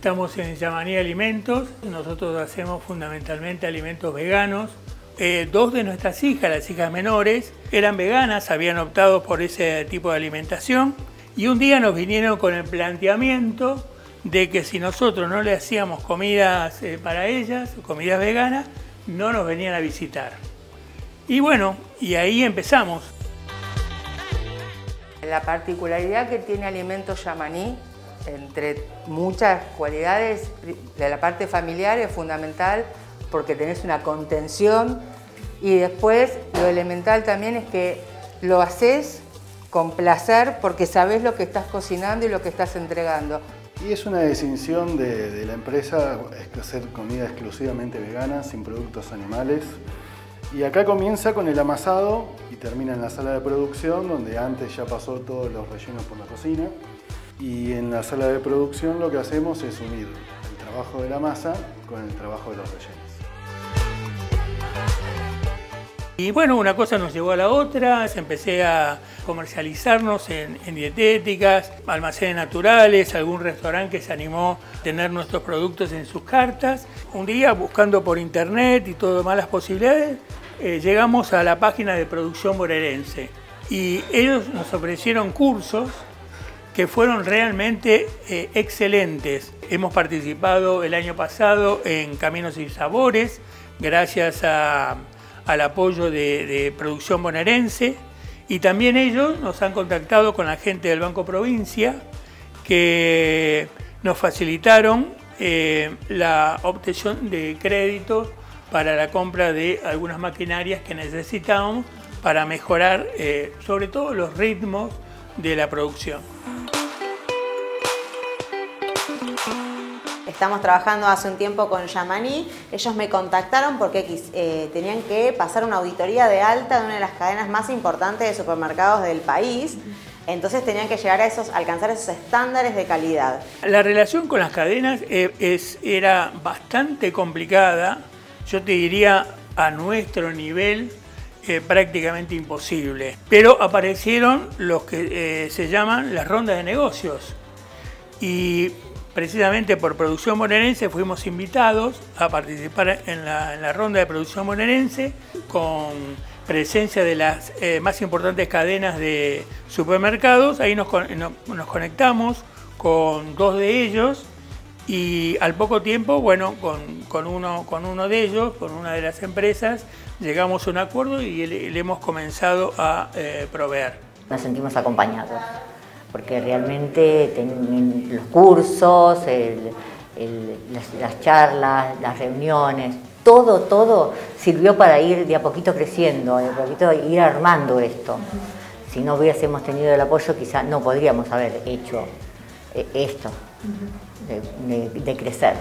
Estamos en Yamaní Alimentos, nosotros hacemos fundamentalmente alimentos veganos. Eh, dos de nuestras hijas, las hijas menores, eran veganas, habían optado por ese tipo de alimentación y un día nos vinieron con el planteamiento de que si nosotros no le hacíamos comidas eh, para ellas, comidas veganas, no nos venían a visitar. Y bueno, y ahí empezamos. La particularidad que tiene Alimentos Yamaní, entre muchas cualidades, de la parte familiar es fundamental porque tenés una contención y después lo elemental también es que lo haces con placer porque sabes lo que estás cocinando y lo que estás entregando. Y es una distinción de, la empresa hacer comida exclusivamente vegana, sin productos animales. Y acá comienza con el amasado y termina en la sala de producción, donde antes ya pasó todos los rellenos por la cocina. Y en la sala de producción lo que hacemos es unir el trabajo de la masa con el trabajo de los rellenos. Y bueno, una cosa nos llevó a la otra, empecé a comercializarnos en, dietéticas, almacenes naturales, algún restaurante que se animó a tener nuestros productos en sus cartas. Un día, buscando por internet y todo malas posibilidades, eh, llegamos a la página de producción bonaerense y ellos nos ofrecieron cursos que fueron realmente eh, excelentes. Hemos participado el año pasado en Caminos y Sabores, gracias a al apoyo de, producción bonaerense y también ellos nos han contactado con la gente del Banco Provincia que nos facilitaron eh, la obtención de créditos para la compra de algunas maquinarias que necesitábamos para mejorar eh, sobre todo los ritmos de la producción. Estamos trabajando hace un tiempo con Yamaní. Ellos me contactaron porque eh, tenían que pasar una auditoría de alta de una de las cadenas más importantes de supermercados del país. Entonces tenían que llegar a esos, alcanzar esos estándares de calidad. La relación con las cadenas eh, es, era bastante complicada, yo te diría a nuestro nivel eh, prácticamente imposible. Pero aparecieron los que se llaman las rondas de negocios. Y precisamente por Producción Bonaerense fuimos invitados a participar en la, ronda de Producción Bonaerense con presencia de las eh, más importantes cadenas de supermercados. Ahí nos, conectamos con dos de ellos y al poco tiempo, bueno, con, uno, con uno de ellos, con una de las empresas, llegamos a un acuerdo y le, hemos comenzado a eh, proveer. Nos sentimos acompañados porque realmente los cursos, las, charlas, las reuniones, todo, todo sirvió para ir de a poquito creciendo, de a poquito ir armando esto. Si no hubiésemos tenido el apoyo, quizás no podríamos haber hecho e-, esto, de, crecer.